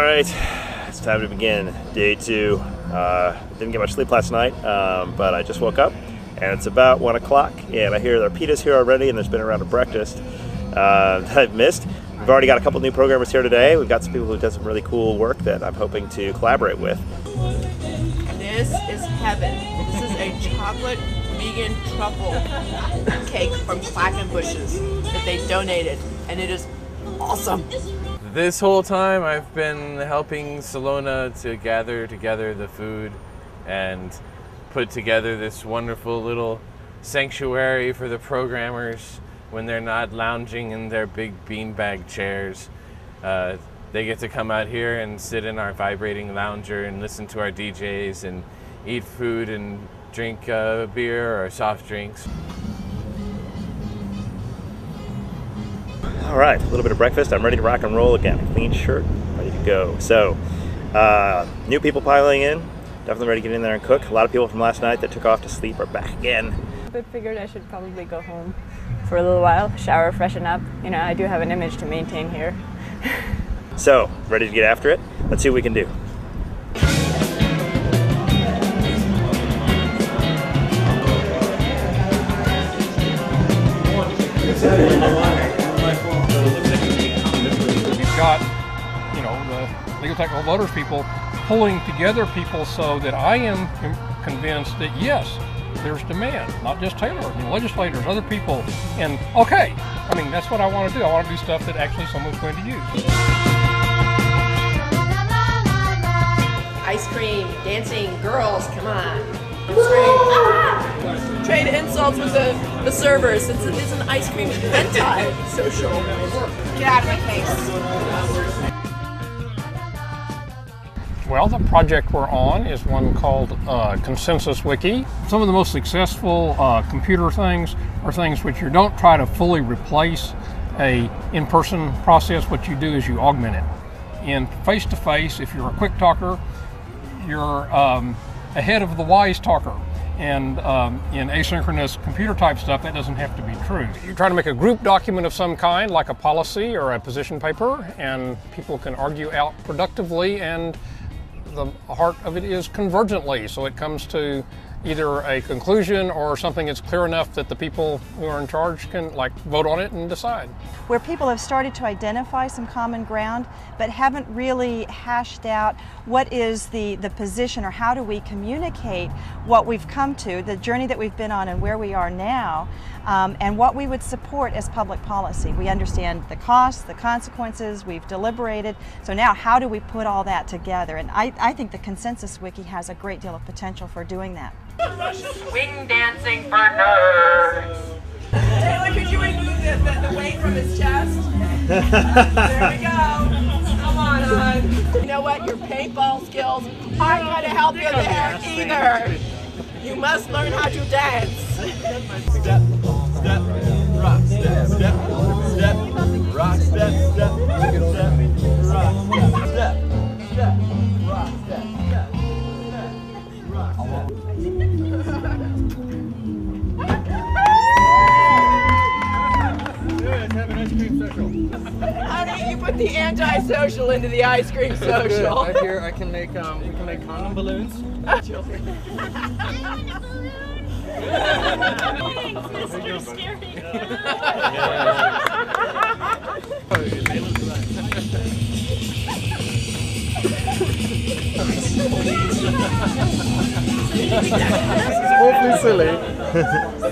right, it's time to begin day two. Uh, didn't get much sleep last night, um, but I just woke up and it's about one o'clock and I hear the PETA's here already and there's been around a round of breakfast uh, that I've missed. We've already got a couple new programmers here today. We've got some people who've done some really cool work that I'm hoping to collaborate with. This is heaven. This is a chocolate vegan truffle cake from Quackenbush's that they donated, and it is awesome. This whole time I've been helping Salona to gather together the food and put together this wonderful little sanctuary for the programmers when they're not lounging in their big beanbag chairs. Uh, they get to come out here and sit in our vibrating lounger and listen to our DJs and eat food and drink uh, beer or soft drinks. All right, a little bit of breakfast. I'm ready to rock and roll again. Clean shirt, ready to go. So, uh, new people piling in. Definitely ready to get in there and cook. A lot of people from last night that took off to sleep are back again. I figured I should probably go home for a little while, shower, freshen up. You know, I do have an image to maintain here. so, ready to get after it? Let's see what we can do. We've League of Technical Voters people pulling together people so that I am convinced that yes, there's demand, not just Taylor, I mean, legislators, other people. And okay, I mean, that's what I want to do. I want to do stuff that actually someone's going to use. Ice cream, dancing, girls, come on. Trade insults with the, the servers. It's, it's an ice cream anti-social. Get out of my face. Well, the project we're on is one called uh, Consensus Wiki. Some of the most successful uh, computer things are things which you don't try to fully replace a in-person process. What you do is you augment it. In face-to-face, if you're a quick talker, you're um, ahead of the wise talker. And um, in asynchronous computer type stuff, that doesn't have to be true. You try to make a group document of some kind, like a policy or a position paper, and people can argue out productively and the heart of it is convergently. So it comes to either a conclusion or something that's clear enough that the people who are in charge can like vote on it and decide. Where people have started to identify some common ground but haven't really hashed out what is the, the position or how do we communicate what we've come to, the journey that we've been on and where we are now, um, and what we would support as public policy. We understand the costs, the consequences, we've deliberated, so now how do we put all that together? And I, I think the Consensus Wiki has a great deal of potential for doing that. Swing dancing for nerds. Taylor, could you remove the, the, the weight from his chest? there we go. Come on, hon. You know what? Your paintball skills aren't going to help you there either. You must learn how to dance. Step, step, rock, step, step, put the anti-social into the ice cream social. Right here, I can make um, we can make condom balloons. Awfully silly.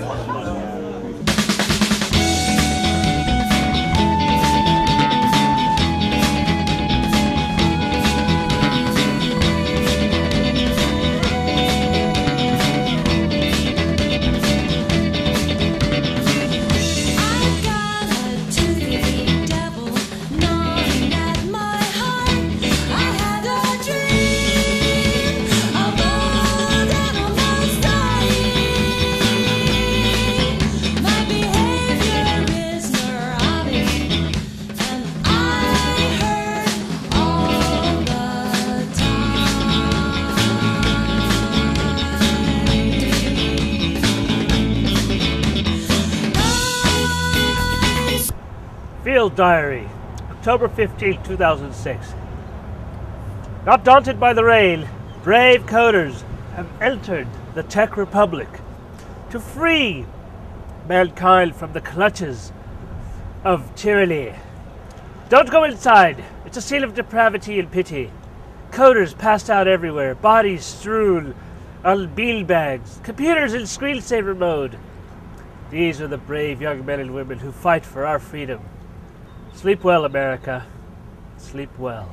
Field Diary, October 15, 2006. Not daunted by the rain, brave coders have entered the Tech Republic to free mankind from the clutches of tyranny. Don't go inside. It's a scene of depravity and pity. Coders passed out everywhere, bodies strewn on beanbags, computers in screensaver mode. These are the brave young men and women who fight for our freedom. Sleep well, America. Sleep well.